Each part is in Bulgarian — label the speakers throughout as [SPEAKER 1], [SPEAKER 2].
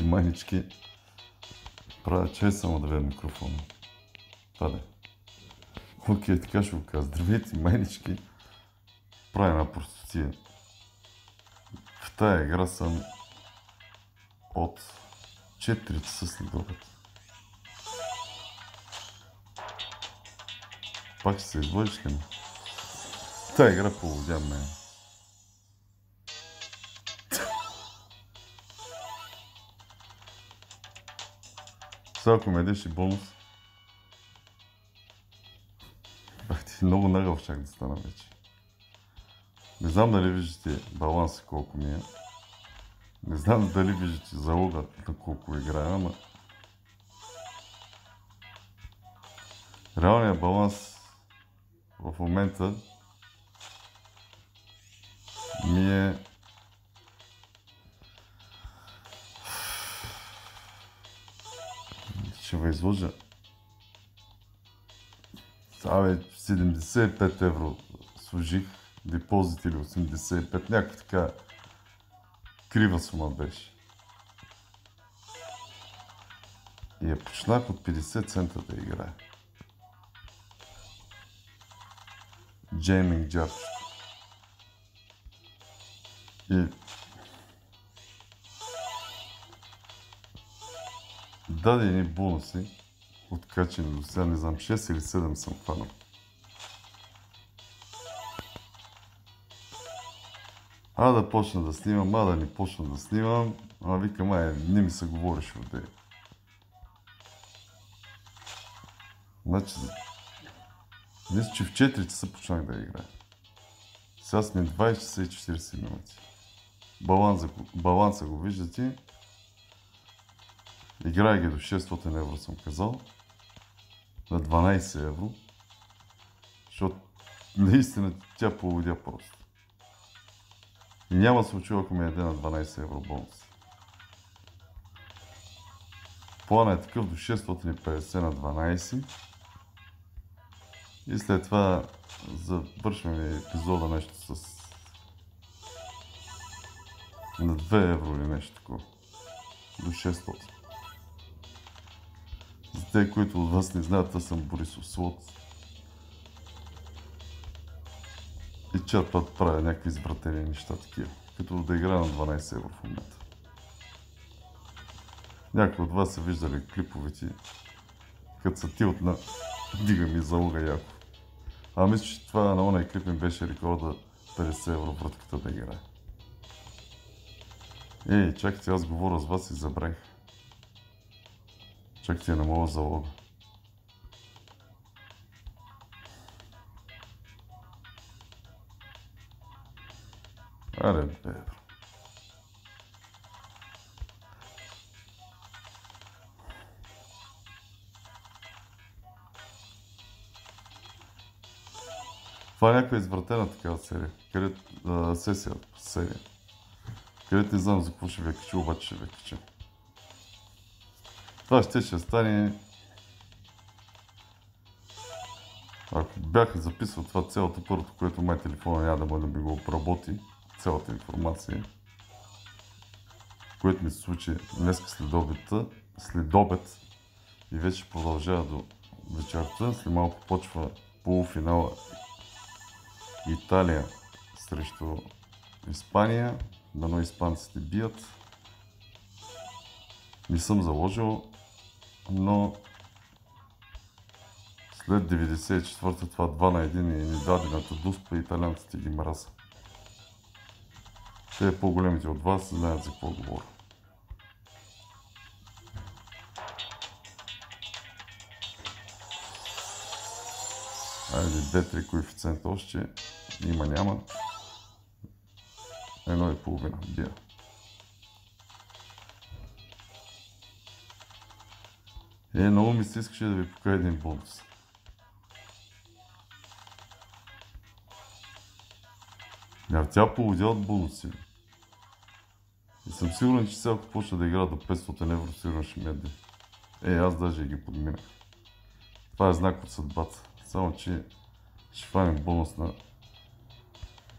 [SPEAKER 1] Здравейте, майнички. Правя чай само да видя микрофона. Това да е. Окей, така ще го кажа. Здравейте, майнички. Правя една простотия. В тая игра съм от 4 часа след обед. Пак ще се ме? Тая игра поводя мен. Сега ако ме и бонус. Бах ти, много нагъл чак да стана вече. Не знам дали виждате баланса колко ми е. Не знам дали виждате залога на колко играя, ама... Реалният баланс в момента ми е ще ви изложа. Абе, 75 евро служих, депозит или 85, някаква така крива сума беше. И я почнах от 50 цента да играя. Джейминг джарчето. И даде едни бонуси, откачени до сега, не знам, 6 или 7 съм хванал. А да почна да снимам, а да не почна да снимам, а викам, ай, не ми се говориш от дея. Значи, мисля, че в 4 часа почнах да играя. Сега сме 20 часа и 40 минути. Баланса, баланса го виждате. Играя ги до 600 евро, съм казал. На 12 евро. Защото наистина тя поводя просто. И няма случай, ако ми яде на 12 евро бонус. Плана е такъв до 650 на 12. И след това завършваме епизода нещо с на 2 евро или нещо такова. До 600. Те, които от вас не знаят, аз съм Борисов Слот. И чат път правя някакви извратени неща такива. Като да играя на 12 евро в момента. Някои от вас са виждали клиповете, като са тилт на дига ми залога яко. А мисля, че това на ония клип ми беше рекорда 50 евро вратката да играе. Ей, чакайте, аз говоря с вас и забравих. Чакайте, не мога залога. Аре, бе. Това е някаква извратена такава серия. Къде, а, сесия, серия. Където не знам за какво ще ви качи, обаче ще ви кача. Това ще ще стане... Ако бях записал това цялото първото, което май телефона няма да може да би го обработи, цялата информация, което ми се случи днес след обеда, след обед и вече продължава до вечерта. След малко почва полуфинала Италия срещу Испания. Дано испанците бият. Не съм заложил, но след 94-та това 2 на 1 и ни дадената дуспа италианците ги мраза. Те по-големите от вас знаят за какво говоря. Айде, две-три коефициента още. Има, няма. Едно и половина. Бия. Е, много ми се искаше да ви покажа един бонус. Няма тя поводя от бонуси. И съм сигурен, че сега ако почна да игра до 500 евро, сигурно ще ми яде. Е, аз даже ги подминах. Това е знак от съдбата. Само, че ще фанем бонус на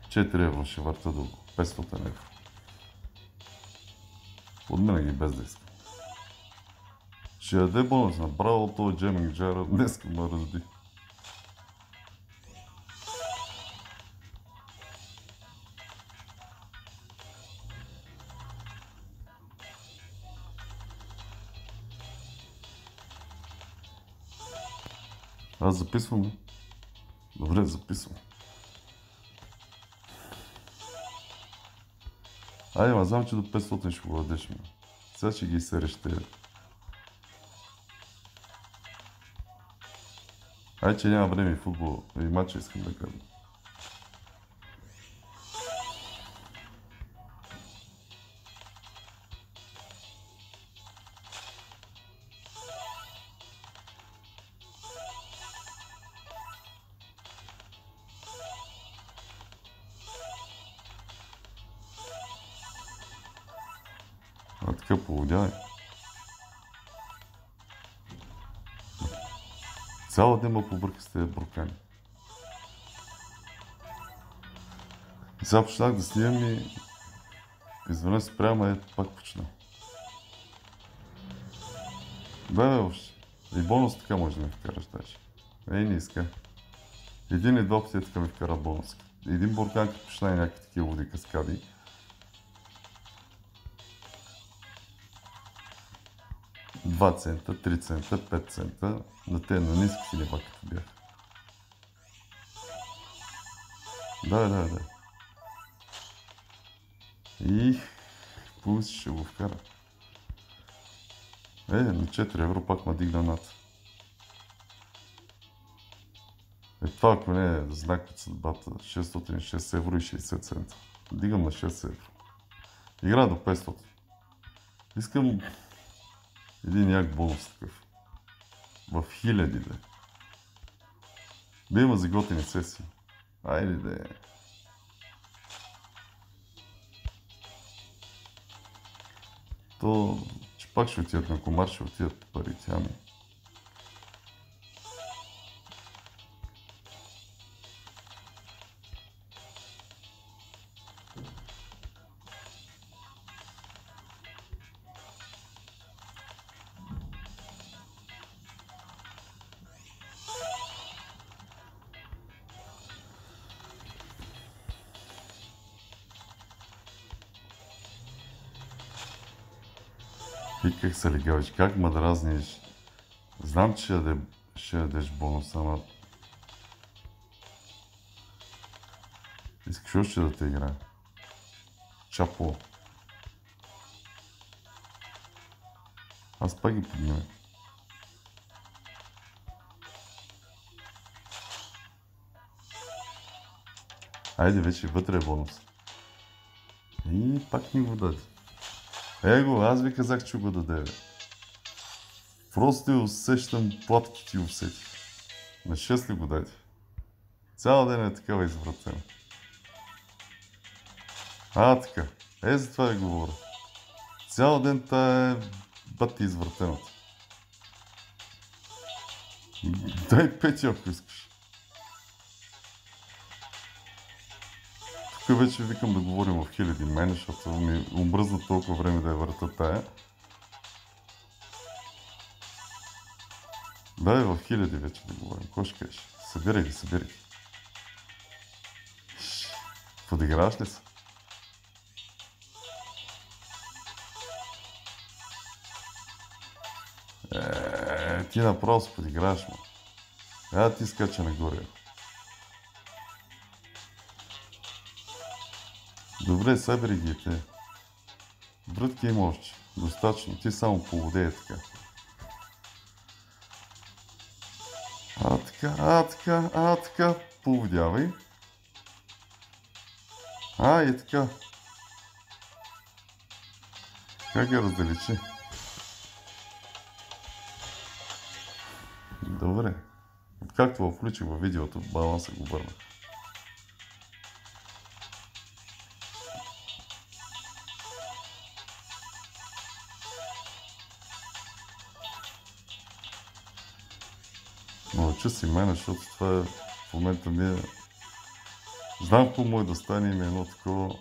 [SPEAKER 1] 4 евро ще върта до 500 евро. Подмина ги без да искам. Ще яде бонус. Направо този Джеминг Джара днес ме разби. Аз записвам. Добре, записвам. Айде, ма знам, че до 500 ще го ме. Сега ще ги изсереш Ай, че няма време и футбол. И матча искам да кажа. А. Цяла ден ме с тези буркани. И сега почнах да снимам и изведнъж спрямо е пак почна. Да, бе, още. И бонус така може да ми вкараш даже. Ей, не иска. Един и два пъти така ми вкара бонус. Един буркан като почна и някакви такива води каскади. Два цента, 3 цента, 5 цента, на те на ниски си нива като бях. Да, да, да. И пулс ще го вкара. Е, на 4 евро пак ма дигна над. Е, това ако не е знак от съдбата, 606 евро и 60 цента. Дигам на 6 евро. Игра до 500. Искам един як бонус такъв. В хиляди да има за готини сесии. Айде да е. То, че пак ще отидат на комар, ще отидат парите, ами. Виках се легавич, как ме дразниш? Знам, че яде, ще ядеш бонус, ама... Искаш още да те играе. Чапо. Аз пак ги поднимам. Айде вече вътре е бонус. И пак ми го даде. Его, аз ви казах, че го даде. Бе. Просто усещам платки ти усетих. На 6 ли го даде? Цял ден е такава извратена. А, така. Е, за това ви говоря. Цял ден тая е бати извратената. Дай пети, ако искаш. Тук вече викам да говорим в хиляди мен, защото ми омръзна толкова време да я върта тая. Дай в хиляди вече да говорим. Какво ще кажеш? Събирай ги, събирай ги. Подиграваш ли се? Е, ти направо се подиграваш, ма. Я ти скача нагоре. Добре, събери ги те. Брътки има още. Достатъчно. Ти само поводее така. А така, а така, а така. Поводявай. А, и така. Как я раздалечи? Добре. Както включих във видеото, баланса го върнах. Науча си мен, защото това е, в момента ми е... Знам какво му е да стане и ми е едно такова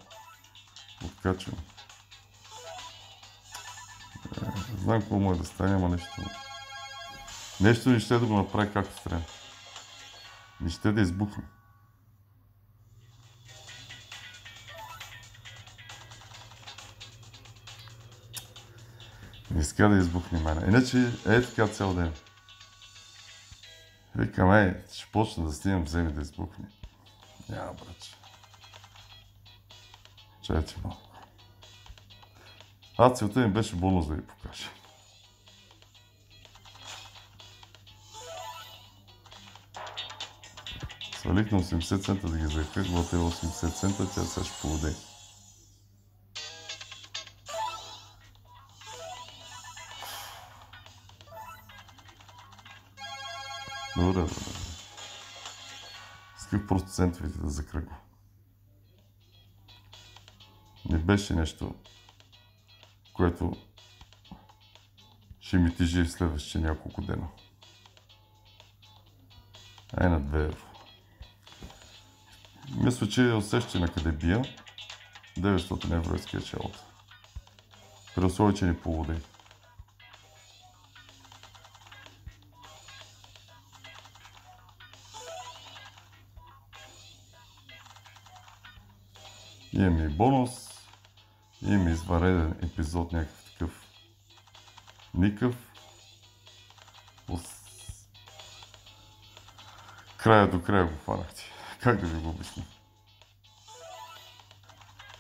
[SPEAKER 1] откачено. знам какво му е да стане, ама нещо... Нещо не ще да го направи както трябва. Не ще да избухне. Не иска да избухне мене. Иначе е така цял ден. Викам, ей, ще почна да снимам, вземи да избухне. Няма, браче. Чайте малко. А целта ми беше бонус да ви покажа. Свалих на 80 цента да ги заехах, те 80 цента, тя сега ще поводе. Добре, добре. Исках просто центровете да закръгва. Не беше нещо, което ще ми тежи в следващите няколко дена. Ай на 2 евро. Мисля, че усеща на къде бия. 900 евро е скетчалата. При условие, че не поводи. Имаме и бонус. Имаме извареден епизод, някакъв такъв. Никъв. Края до края го фанахте. Как да ви го обясня?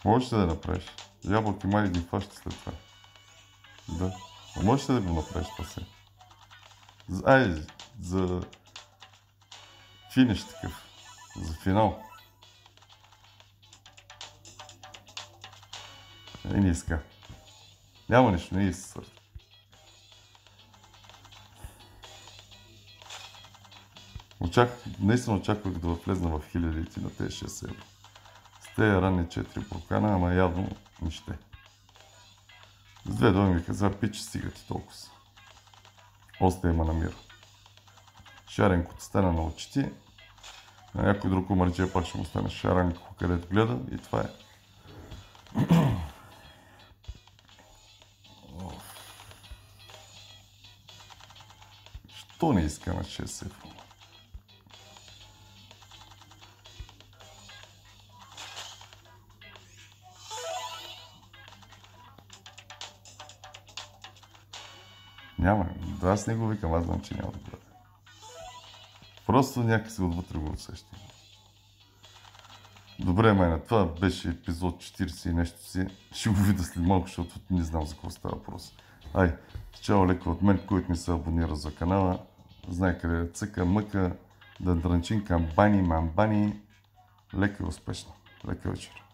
[SPEAKER 1] Можеш ли да направиш? Ябълки май ги хваща след това. Да. А можеш ли да го направиш това се? Ай, за финиш такъв. За финал. И не иска. Няма нищо, не иска. Очаквах, наистина очаквах да влезна в хилядите на тези 6 евро. С тези ранни 4 прокана, ама явно нище. С две думи ми каза, пич, стига ти толкова. Още има намира. Шаренкото стана на очите, на някой друг омърче пак ще му стане шаранко, където гледа и това е. Що не иска на 6 евро? Няма. Аз не го викам, аз знам, че няма да бъде. Просто някакси отвътре го усещам. Добре, майна, това беше епизод 40 и нещо си. Ще го видя след малко, защото не знам за какво става въпрос. Ай, чао леко от мен, който не се абонира за канала. Знае къде цъка, мъка, да дрънчин камбани, мамбани. Лека и успешно. Лека вечер.